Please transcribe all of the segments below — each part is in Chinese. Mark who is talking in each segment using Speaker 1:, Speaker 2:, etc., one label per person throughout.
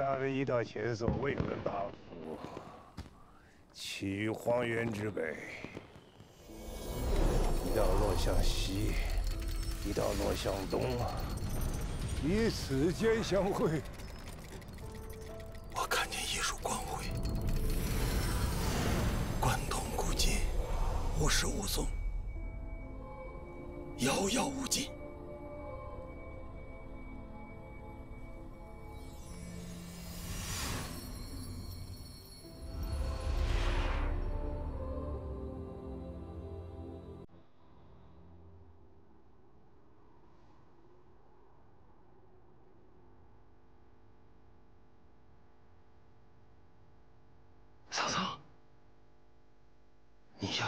Speaker 1: 还拿着一道前所未闻大符，起于荒原之北，一道落向西，一道落向东，以此间相会。
Speaker 2: 我看见一束光辉，贯通古今，无始无终，遥遥无尽。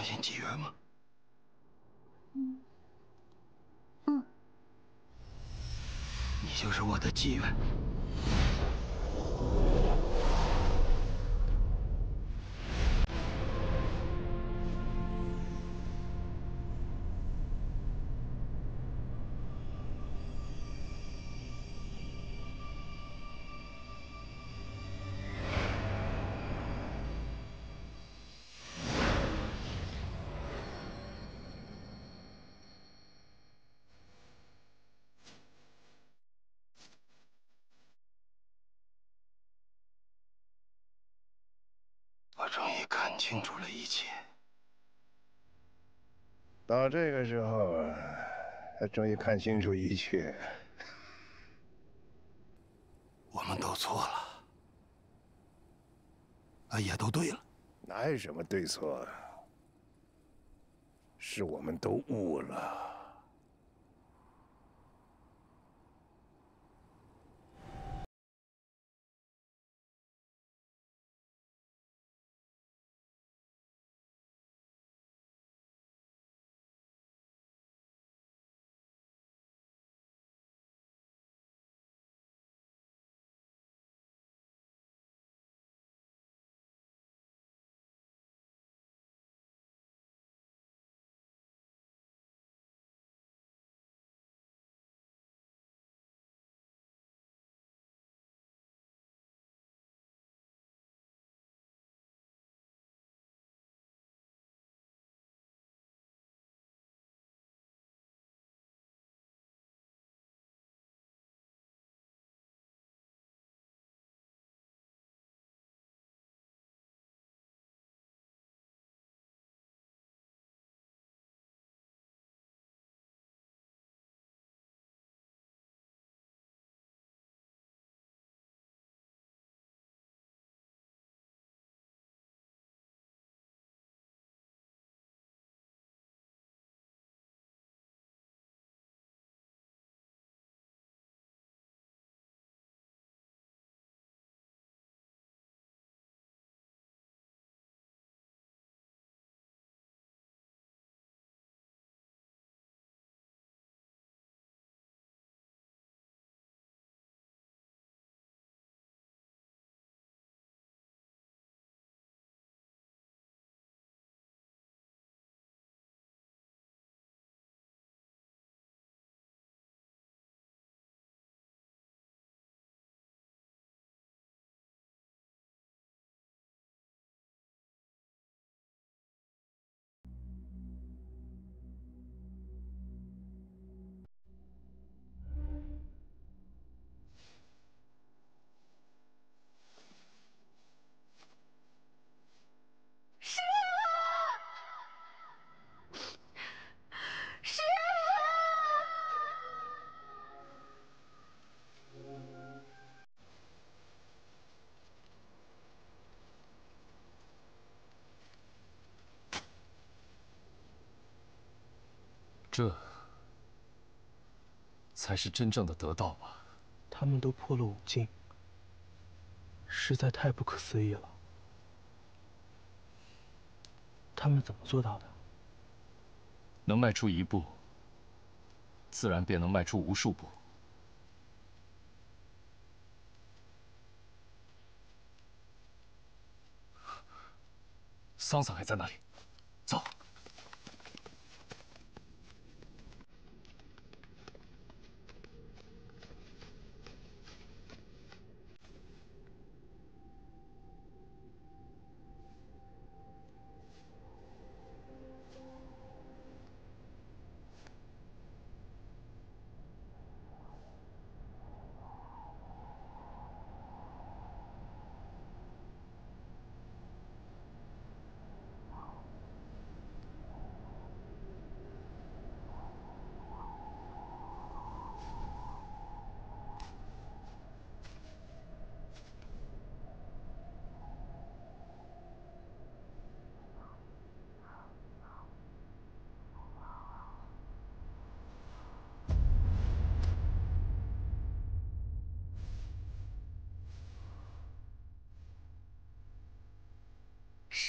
Speaker 2: 你相信机缘吗？
Speaker 3: 嗯，嗯，
Speaker 2: 你就是我的机缘。清楚了一切。
Speaker 1: 到这个时候，他终于看清楚一切。
Speaker 2: 我们都错了，啊，也都对了。
Speaker 1: 哪有什么对错？是我们都悟了。
Speaker 4: 这才是真正的得道吧？
Speaker 5: 他们都破了五境，实在太不可思议了。他们怎么做到的？
Speaker 4: 能迈出一步，自然便能迈出无数步。桑桑还在那里，走。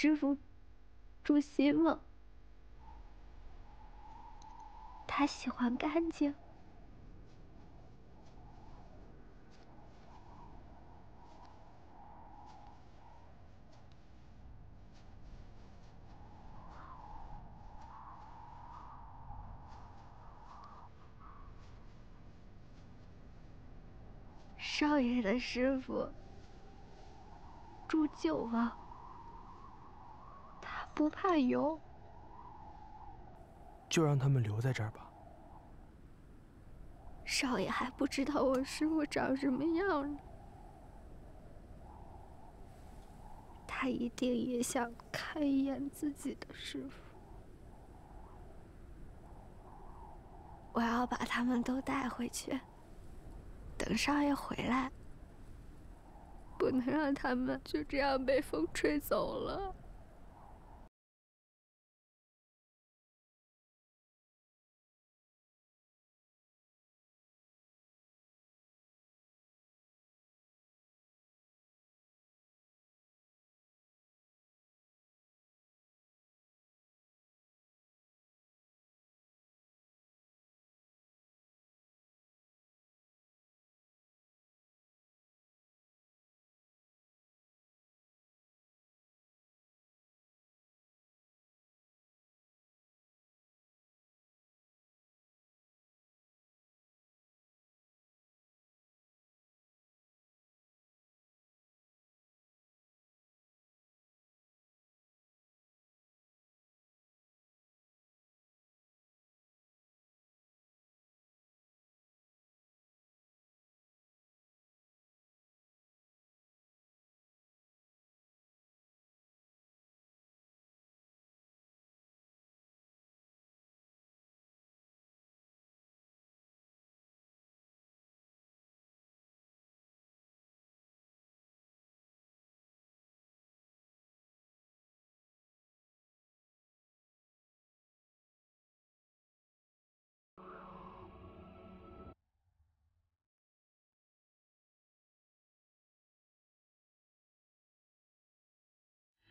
Speaker 6: 师傅住新吗？他喜欢干净。少爷的师傅住九王，他不怕油。
Speaker 5: 就让他们留在这儿吧。
Speaker 6: 少爷还不知道我师傅长什么样呢，他一定也想看一眼自己的师傅。我要把他们都带回去，等少爷回来，不能让他们就这样被风吹走了。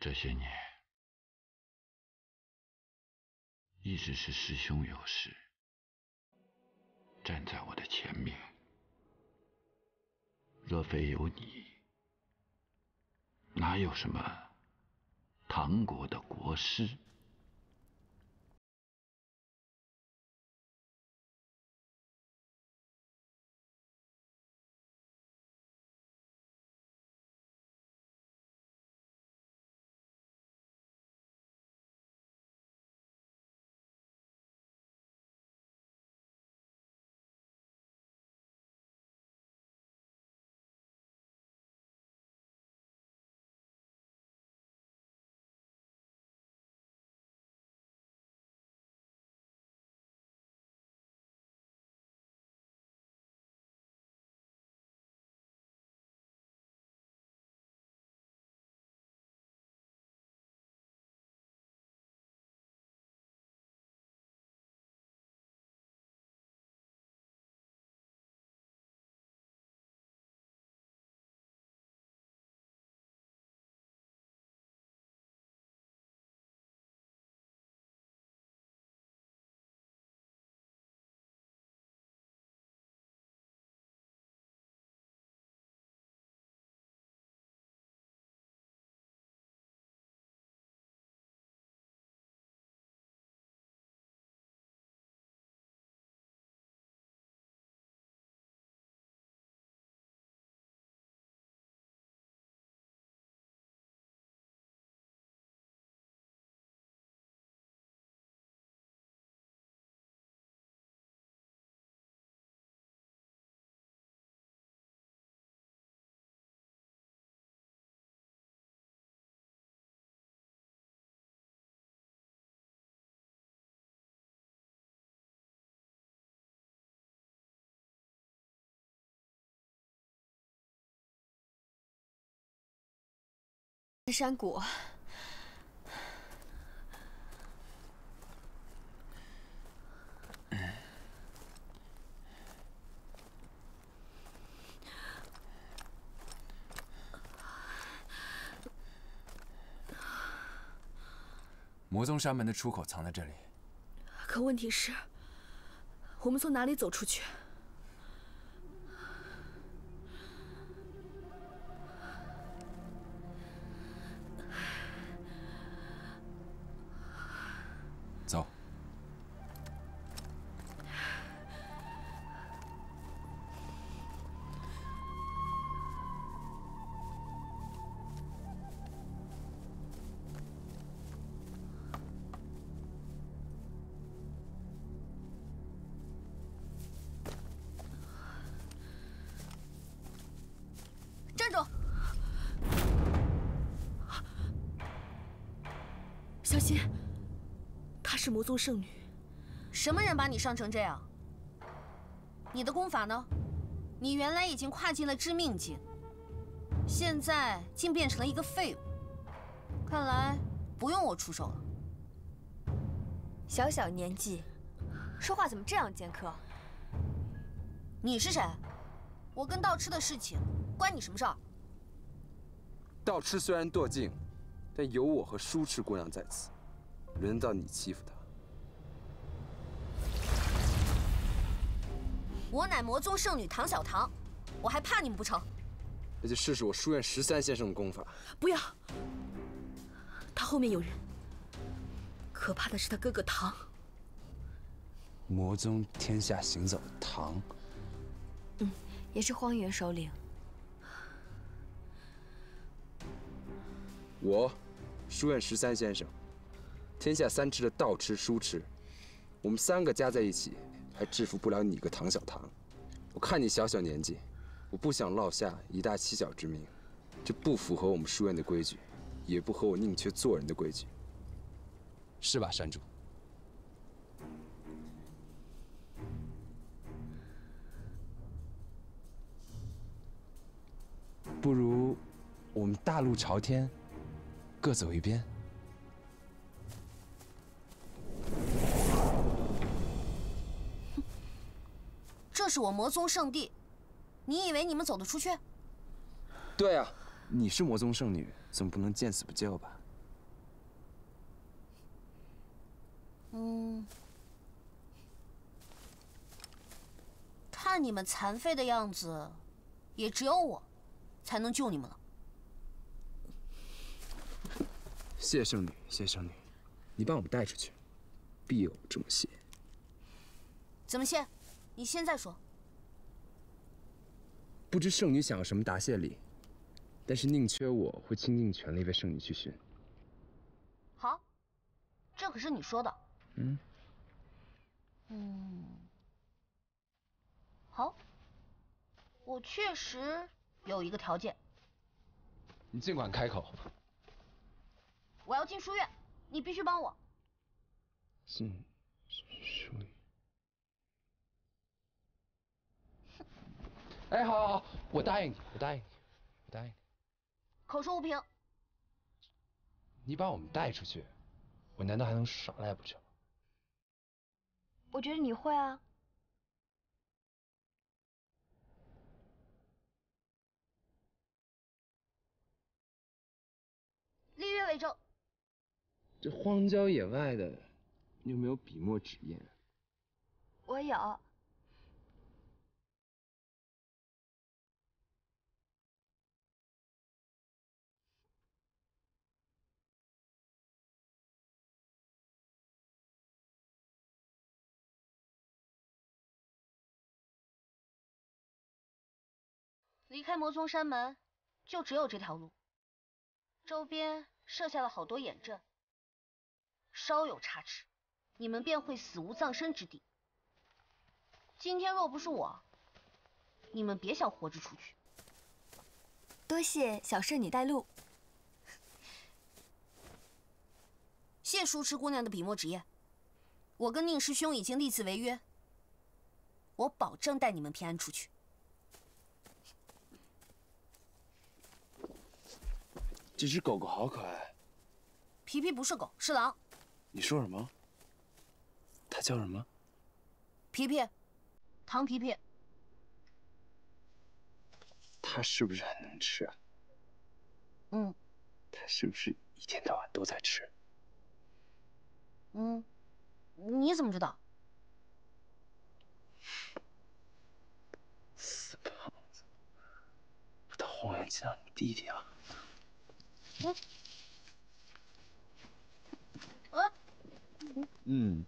Speaker 7: 这些年，一直是师兄有事，站在我的前面。若非有你，哪有什么唐国的国师？
Speaker 6: 山谷。
Speaker 8: 魔宗山门的出口藏在这里。
Speaker 9: 可问题是，我们从哪里走出去？宗圣女。
Speaker 10: 什么人把你伤成这样？你的功法呢？你原来已经跨进了致命境，现在竟变成了一个废物。看来不用我出手了。
Speaker 3: 小小年纪，说话怎么这样尖刻？
Speaker 10: 你是谁？我跟道痴的事情关你什么事儿？
Speaker 8: 道痴虽然堕境，但有我和舒痴姑娘在此，轮到你欺负她？
Speaker 10: 我乃魔宗圣女唐小棠，我还怕你们不成？
Speaker 8: 那就试试我书院十三先生的功法。
Speaker 9: 不要，他后面有人。可怕的是他哥哥唐。
Speaker 8: 魔宗天下行走的唐，
Speaker 3: 嗯，也是荒原首领。
Speaker 8: 我，书院十三先生，天下三痴的道痴、书痴，我们三个加在一起，还制服不了你个唐小唐。我看你小小年纪，我不想落下以大欺小之名，这不符合我们书院的规矩，也不合我宁缺做人的规矩，是吧，山主？不如我们大路朝天，各走一边。
Speaker 10: 这是我魔宗圣地，你以为你们走得出去？
Speaker 8: 对啊，你是魔宗圣女，总不能见死不救吧？
Speaker 10: 嗯，看你们残废的样子，也只有我才能救你们了。
Speaker 8: 谢圣女，谢圣女，你把我们带出去，必有这么谢。
Speaker 10: 怎么谢？你现在说。
Speaker 8: 不知圣女想要什么答谢礼，但是宁缺我会倾尽全力为圣女去寻。
Speaker 10: 好，这可是你说的。
Speaker 8: 嗯。
Speaker 10: 嗯。好，我确实有一个条件。
Speaker 8: 你尽管开口。
Speaker 10: 我要进书院，你必须帮我。
Speaker 8: 进书院。哎，好，好，好，我答应你，我答应你，我答应你。
Speaker 10: 口说无凭。
Speaker 8: 你把我们带出去，我难道还能耍赖不成？
Speaker 3: 我觉得你会啊。
Speaker 10: 立约为证。
Speaker 8: 这荒郊野外的，你有没有笔墨纸砚？
Speaker 3: 我有。
Speaker 10: 离开魔宗山门，就只有这条路。周边设下了好多眼阵，稍有差池，你们便会死无葬身之地。今天若不是我，你们别想活着出去。
Speaker 3: 多谢小圣女带路。
Speaker 10: 谢书痴姑娘的笔墨纸砚，我跟宁师兄已经立字为约，我保证带你们平安出去。
Speaker 8: 这只狗狗好可爱。
Speaker 10: 皮皮不是狗，是狼。
Speaker 8: 你说什么？它叫什么？
Speaker 10: 皮皮，唐皮皮。
Speaker 8: 它是不是很能吃啊？
Speaker 10: 嗯。
Speaker 8: 它是不是一天到晚都在吃？
Speaker 10: 嗯，你怎么知道？
Speaker 2: 死胖子，不到红颜见到你弟弟啊！
Speaker 10: 嗯。
Speaker 8: 嗯，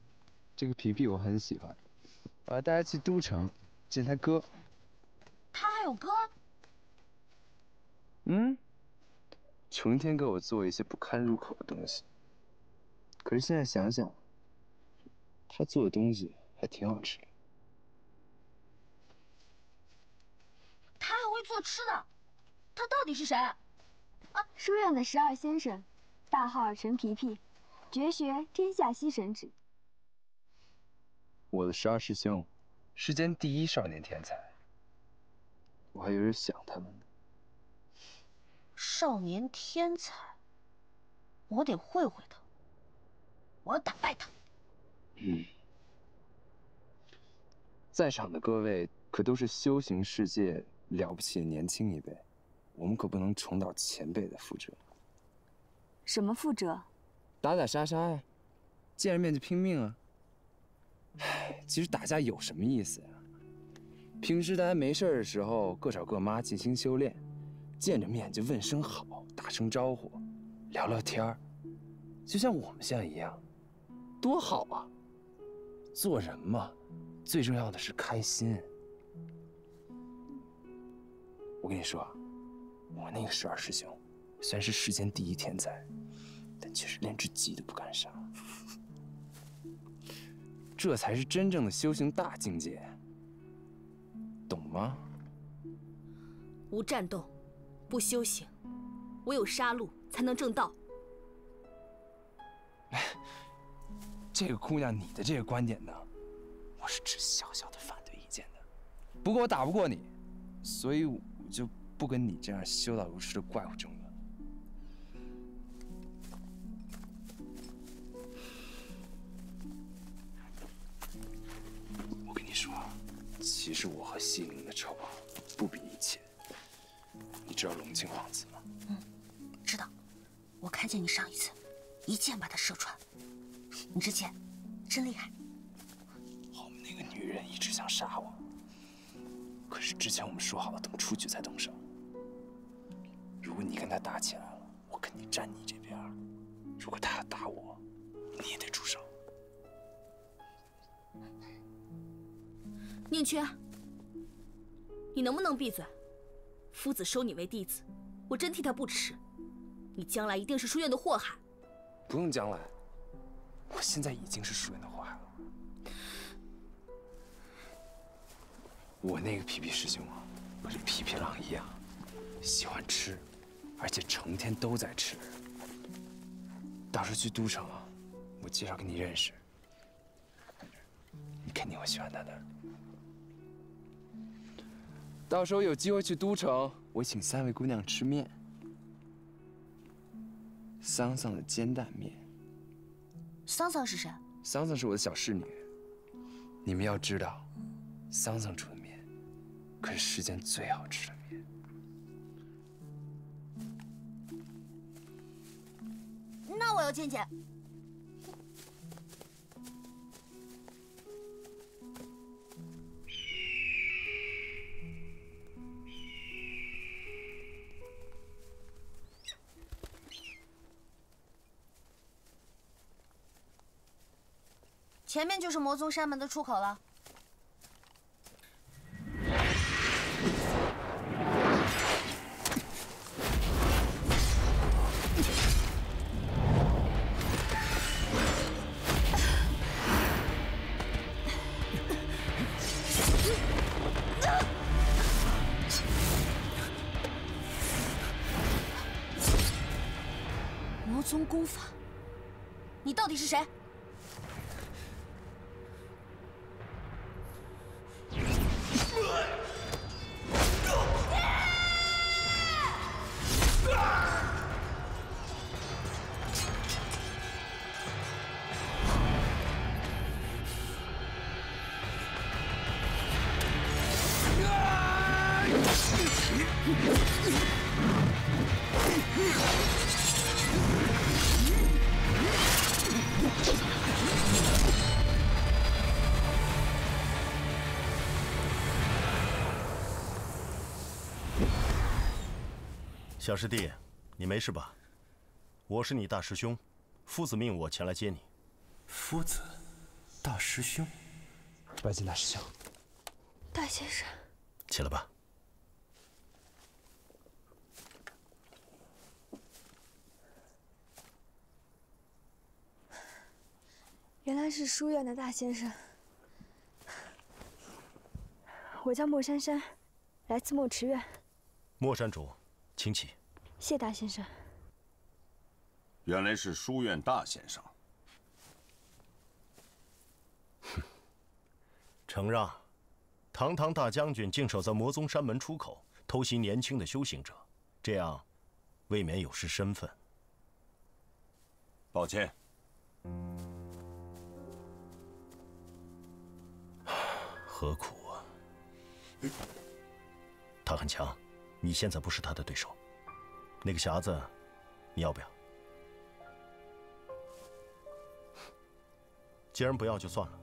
Speaker 8: 这个皮皮我很喜欢，我要带他去都城见他哥。
Speaker 10: 他还有哥？
Speaker 8: 嗯，成天给我做一些不堪入口的东西。可是现在想想，他做的东西还挺好吃的。
Speaker 10: 他还会做吃的，他到底是谁？啊，
Speaker 3: 书院的十二先生，大号陈皮皮，绝学天下吸神指。
Speaker 8: 我的十二师兄，世间第一少年天才。我还有点想他们呢。
Speaker 10: 少年天才，我得会会他，我要打败他。
Speaker 8: 嗯，在场的各位可都是修行世界了不起的年轻一辈，我们可不能重蹈前辈的覆辙。
Speaker 3: 什么覆辙？
Speaker 8: 打打杀杀呀，见着面就拼命啊！唉，其实打架有什么意思呀？平时大家没事的时候各找各妈静心修炼，见着面就问声好，打声招呼，聊聊天儿，就像我们现在一样，多好啊！做人嘛，最重要的是开心。我跟你说，我那个十二师兄，虽然是世间第一天才，但却是连只鸡都不敢杀。这才是真正的修行大境界，懂吗？
Speaker 9: 无战斗，不修行，唯有杀戮才能正道。
Speaker 8: 哎，这个姑娘，你的这个观点呢，我是持小小的反对意见的。不过我打不过你，所以我就不跟你这样修道如痴的怪物争论。我跟你说，其实我和西陵的仇啊，不比一切。你知道龙庆皇子吗？
Speaker 10: 嗯，知道。我看见你上一次，一箭把他射穿。你这箭真厉害。
Speaker 8: 后面那个女人一直想杀我，可是之前我们说好了，等出去再动手。如果你跟他打起来了，我肯定站你这边；如果他要打我，你也得出手。
Speaker 9: 宁缺，你能不能闭嘴？夫子收你为弟子，我真替他不耻。你将来一定是书院的祸害。
Speaker 8: 不用将来，我现在已经是书院的祸害了。我那个皮皮师兄啊，和这皮皮狼一样，喜欢吃，而且成天都在吃。到时候去都城啊，我介绍给你认识，你肯定会喜欢他的。到时候有机会去都城，我请三位姑娘吃面。桑桑的煎蛋面。
Speaker 10: 桑桑是谁？
Speaker 8: 桑桑是我的小侍女。你们要知道，桑桑煮的面可是世间最好吃的
Speaker 10: 我要见见。前面就是魔宗山门的出口了。
Speaker 11: 小师弟，你没事吧？我是你大师兄，夫子命我前来接你。
Speaker 5: 夫子，大师兄，
Speaker 8: 拜见大师兄。
Speaker 3: 大先生，
Speaker 11: 起来吧。
Speaker 3: 原来是书院的大先生。我叫莫珊珊，来自墨池院。
Speaker 11: 莫山主，请起。
Speaker 3: 谢大先生。
Speaker 12: 原来是书院大先生。
Speaker 11: 哼，承让。堂堂大将军竟守在魔宗山门出口偷袭年轻的修行者，这样未免有失身份。
Speaker 12: 抱歉。
Speaker 11: 何苦啊？他很强，你现在不是他的对手。那个匣子，你要不要？既然不要就算了。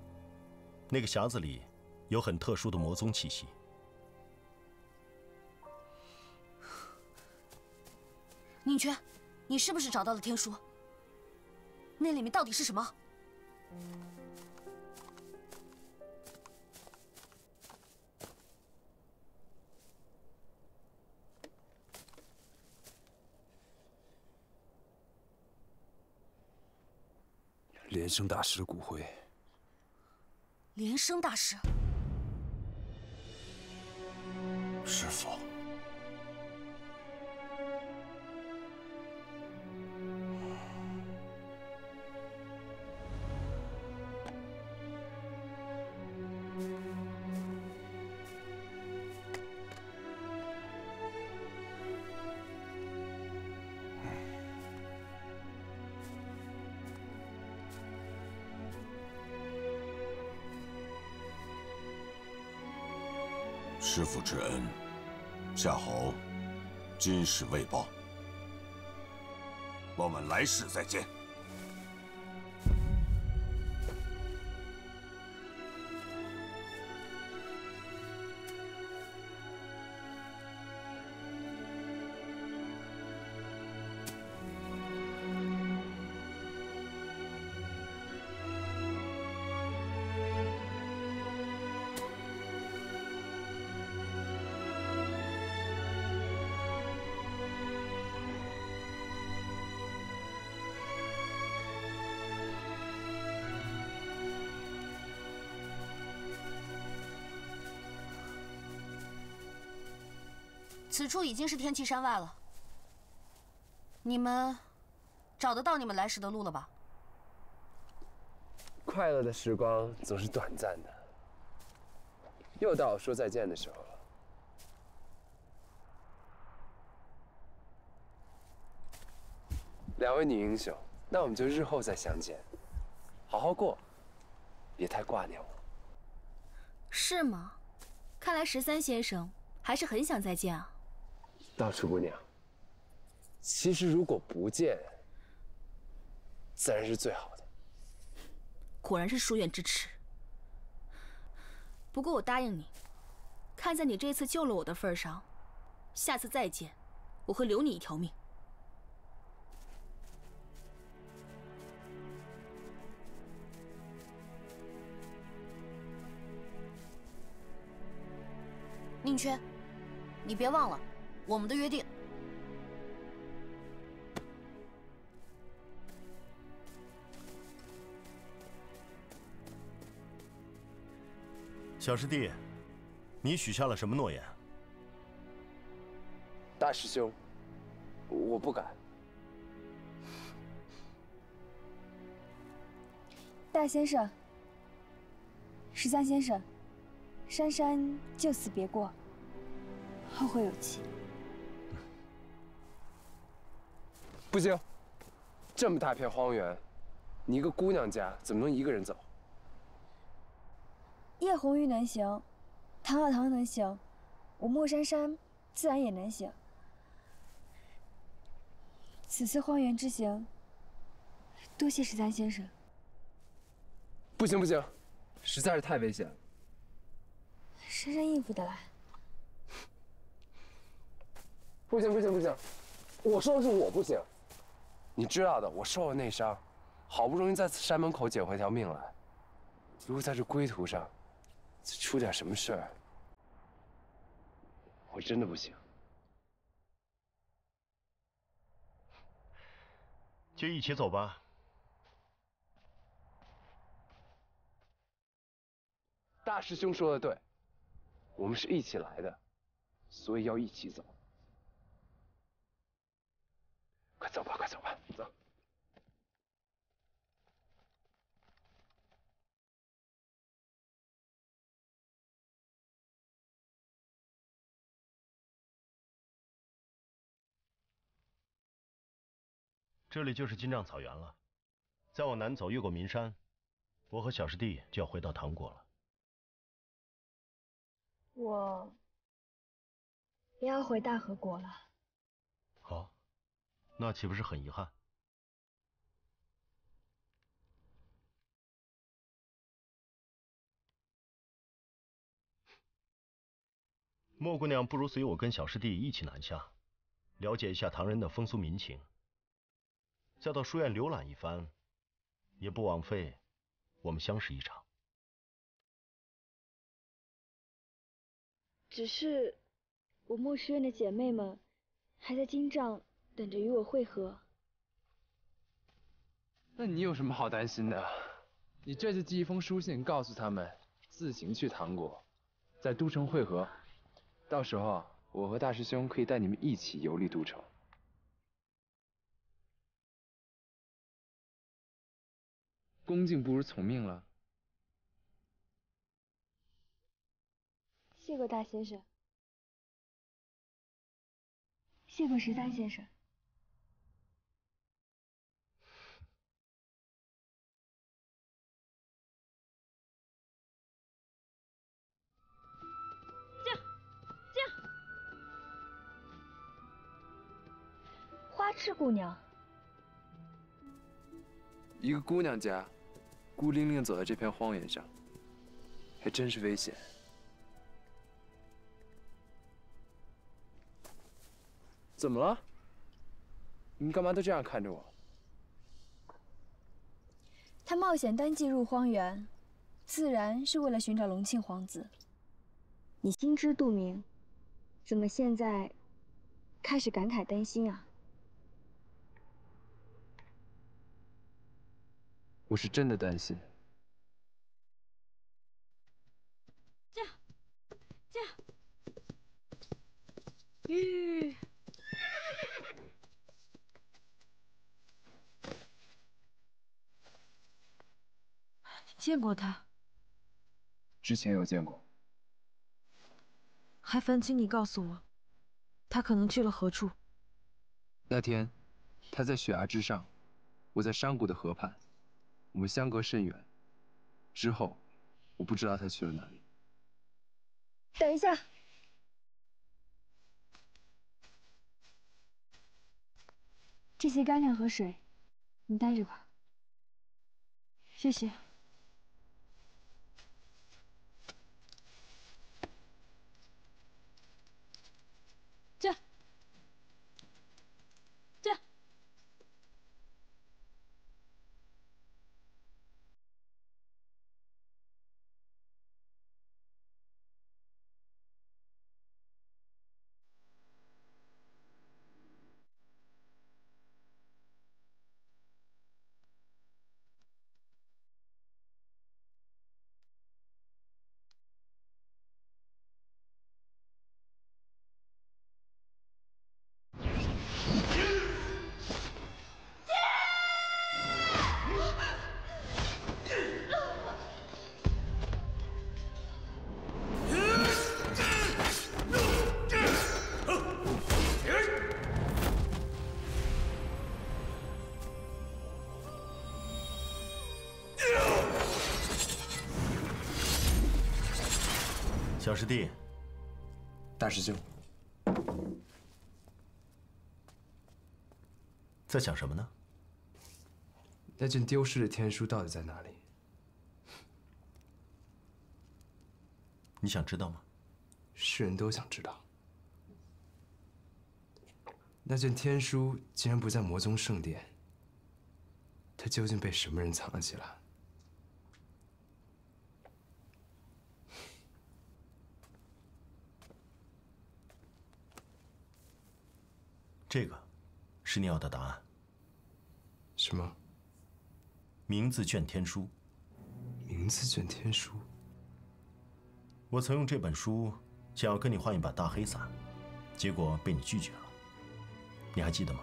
Speaker 11: 那个匣子里。有很特殊的魔宗气息。
Speaker 9: 宁缺，你是不是找到了天书？那里面到底是什么？
Speaker 8: 莲生大师的骨灰。
Speaker 9: 连生大师。
Speaker 12: 师傅。今世未报。我们来世再见。
Speaker 9: 此处已经是天齐山外了，你们找得到你们来时的路了吧？
Speaker 8: 快乐的时光总是短暂的，又到说再见的时候了。两位女英雄，那我们就日后再相见，好好过，别太挂念我。
Speaker 9: 是吗？看来十三先生还是很想再见啊。
Speaker 8: 道楚姑娘，其实如果不见，自然是最好的。
Speaker 9: 果然是书院之耻。不过我答应你，看在你这次救了我的份上，下次再见，我会留你一条命。宁缺，你别忘了。我们的约定，
Speaker 11: 小师弟，你许下了什么诺言？
Speaker 8: 大师兄，我不敢。
Speaker 3: 大先生，十三先生，珊珊就此别过，后会有期。
Speaker 8: 不行，这么大片荒原，你一个姑娘家怎么能一个人走？
Speaker 3: 叶红玉能行，唐小棠能行，我莫珊珊自然也能行。此次荒原之行，多谢十三先生。
Speaker 8: 不行不行，实在是太危险了。
Speaker 3: 珊珊应付得来。
Speaker 8: 不行不行不行，我说的是我不行。你知道的，我受了内伤，好不容易在山门口捡回条命来，如果在这归途上出点什么事儿，我真的不行。
Speaker 11: 就一起走吧。
Speaker 8: 大师兄说的对，我们是一起来的，所以要一起走。快走吧，快走吧，走。
Speaker 11: 这里就是金帐草原了，再往南走，越过岷山，我和小师弟就要回到唐国了。
Speaker 3: 我也要回大和国了。
Speaker 11: 那岂不是很遗憾？莫姑娘，不如随我跟小师弟一起南下，了解一下唐人的风俗民情。再到书院浏览一番，也不枉费我们相识一场。
Speaker 3: 只是我墨书院的姐妹们还在京帐等着与我会合。
Speaker 8: 那你有什么好担心的？你这就寄一封书信告诉他们，自行去唐国，在都城会合。到时候我和大师兄可以带你们一起游历都城。恭敬不如从命了。
Speaker 3: 谢过大先生，谢过十三先生。花痴姑娘。
Speaker 8: 一个姑娘家，孤零零走在这片荒原上，还真是危险。怎么了？你们干嘛都这样看着我？
Speaker 3: 他冒险单骑入荒原，自然是为了寻找隆庆皇子。你心知肚明，怎么现在开始感慨担心啊？
Speaker 8: 我是真的担心。
Speaker 13: 这样，这样。吁。
Speaker 14: 你见过他？
Speaker 8: 之前有见过。
Speaker 14: 还烦请你告诉我，他可能去了何处？
Speaker 8: 那天，他在悬崖之上，我在山谷的河畔。我们相隔甚远，之后我不知道他去了哪里。
Speaker 3: 等一下，这些干粮和水，你带着吧。谢谢。
Speaker 11: 小师弟，
Speaker 8: 大师兄，
Speaker 11: 在想什么呢？
Speaker 8: 那件丢失的天书到底在哪里？
Speaker 11: 你想知道吗？
Speaker 8: 世人都想知道。那件天书竟然不在魔宗圣殿，它究竟被什么人藏了起来？
Speaker 11: 这个，是你要的答案。
Speaker 8: 什么？
Speaker 11: 名字卷天书。
Speaker 8: 名字卷天书。
Speaker 11: 我曾用这本书想要跟你换一把大黑伞，结果被你拒绝了。你还记得吗？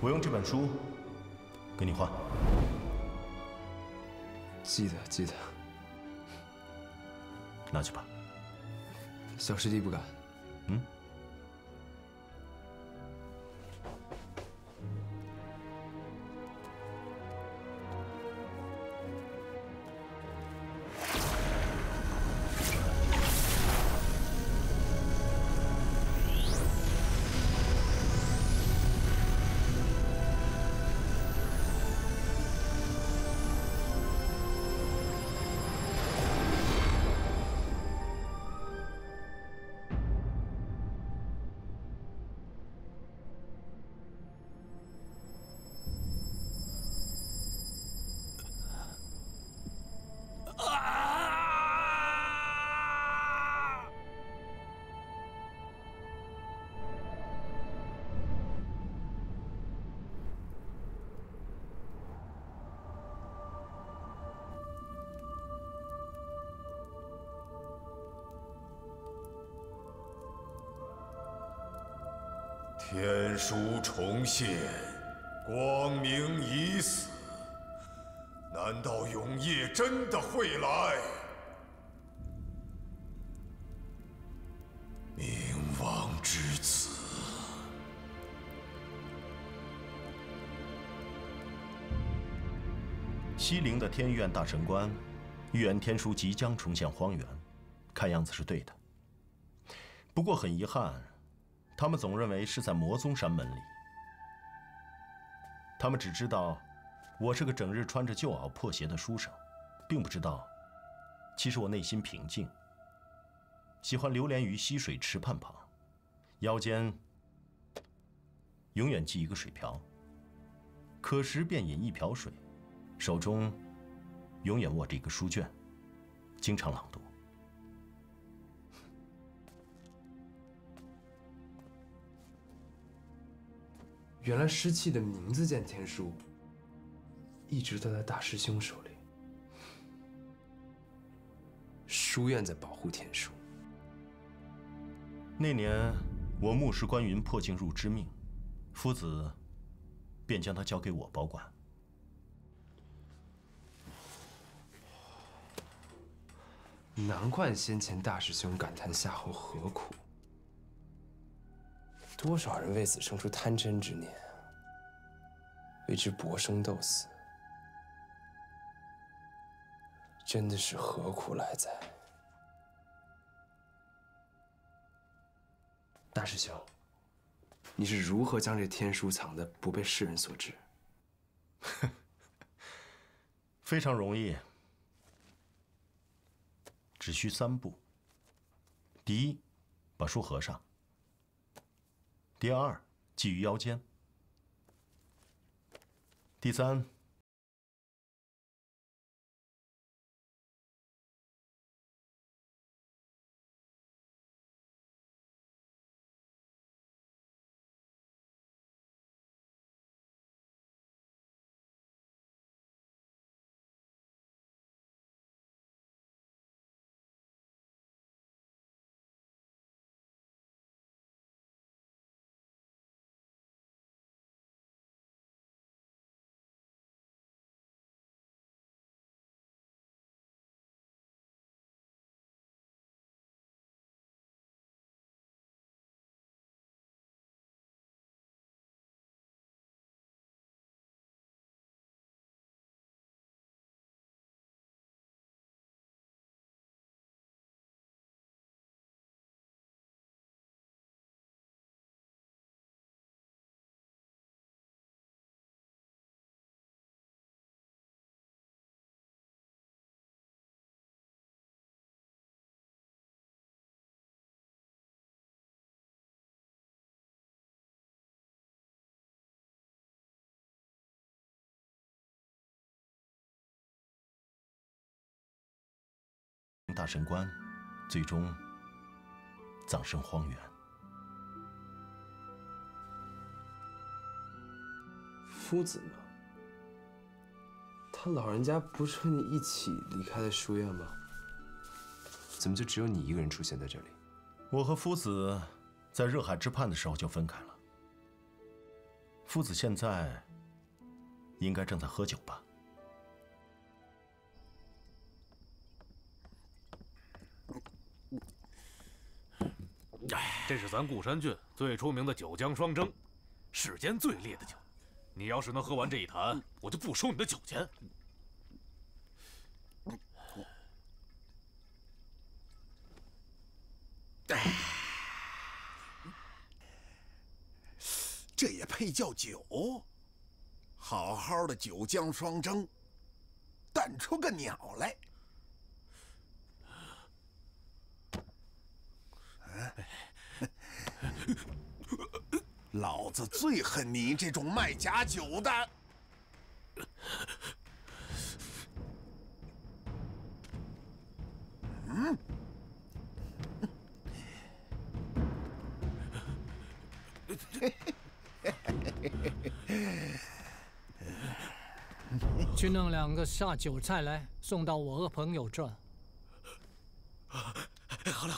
Speaker 11: 我用这本书跟你换。
Speaker 8: 记得，记得。
Speaker 11: 拿去吧。
Speaker 8: 小师弟不敢。
Speaker 12: 天书重现，光明已死。难道永夜真的会来？冥王之子，
Speaker 11: 西陵的天院大神官预言天书即将重现荒原，看样子是对的。不过很遗憾。他们总认为是在魔宗山门里。他们只知道我是个整日穿着旧袄破鞋的书生，并不知道，其实我内心平静，喜欢流连于溪水池畔旁，腰间永远系一个水瓢，可时便饮一瓢水，手中永远握着一个书卷，经常朗读。
Speaker 8: 原来失气的名字见天书，一直都在大师兄手里。书院在保护天书。
Speaker 11: 那年，我目视关云破镜入之命，夫子便将他交给我保管。
Speaker 8: 难怪先前大师兄感叹夏侯何苦。多少人为此生出贪嗔之念，为之搏生斗死，真的是何苦来哉？大师兄，你是如何将这天书藏的不被世人所知？
Speaker 11: 非常容易，只需三步。第一，把书合上。第二，系于腰间。第三。大神官，最终葬身荒原。
Speaker 8: 夫子呢？他老人家不是和你一起离开了书院吗？怎么就只有你一个人出现在这里？
Speaker 11: 我和夫子在热海之畔的时候就分开了。夫子现在应该正在喝酒吧？
Speaker 15: 这是咱固山郡最出名的九江双蒸，世间最烈的酒。你要是能喝完这一坛，我就不收你的酒钱。
Speaker 16: 这也配叫酒？好好的九江双蒸，淡出个鸟来！哎老子最恨你这种卖假酒的！嗯。
Speaker 17: 去弄两个下酒菜来，送到我和朋友这。
Speaker 15: 好嘞，好嘞。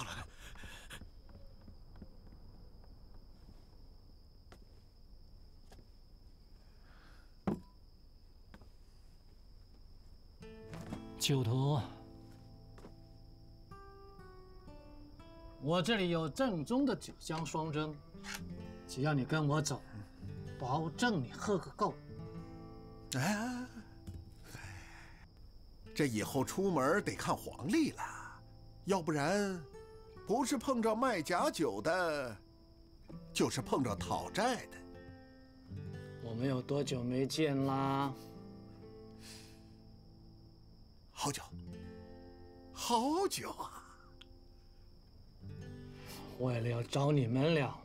Speaker 17: 酒徒，我这里有正宗的九香双蒸，只要你跟我走，保证你喝个够。
Speaker 16: 哎，这以后出门得看黄历了，要不然，不是碰着卖假酒的，就是碰着讨债的。
Speaker 17: 我们有多久没见啦？
Speaker 16: 好久，好久啊！
Speaker 17: 为了要找你们俩，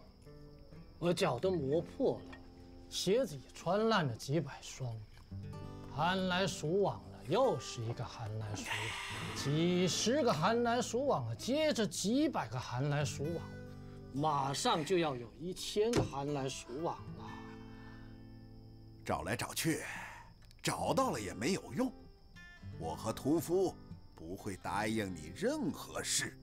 Speaker 17: 我脚都磨破了，鞋子也穿烂了几百双。寒来暑往了，又是一个寒来暑往，几十个寒来暑往了，接着几百个寒来暑往，马上就要有一千个寒来暑往了。
Speaker 16: 找来找去，找到了也没有用。我和屠夫不会答应你任何事。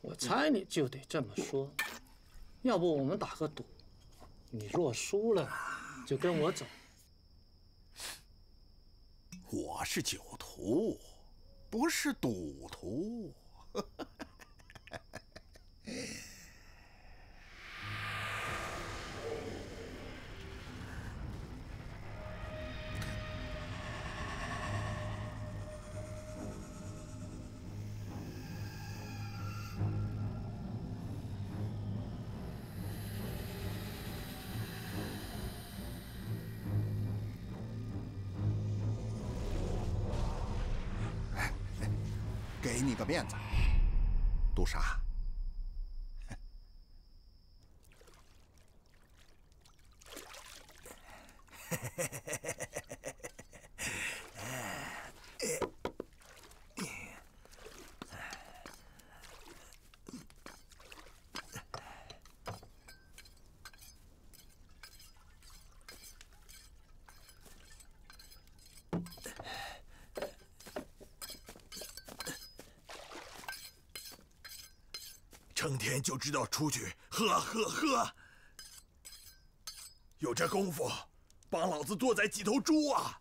Speaker 17: 我猜你就得这么说，要不我们打个赌，你若输了，就跟我走。
Speaker 16: 我是酒徒，不是赌徒。就知道出去喝喝喝，有这功夫，帮老子多宰几头猪啊！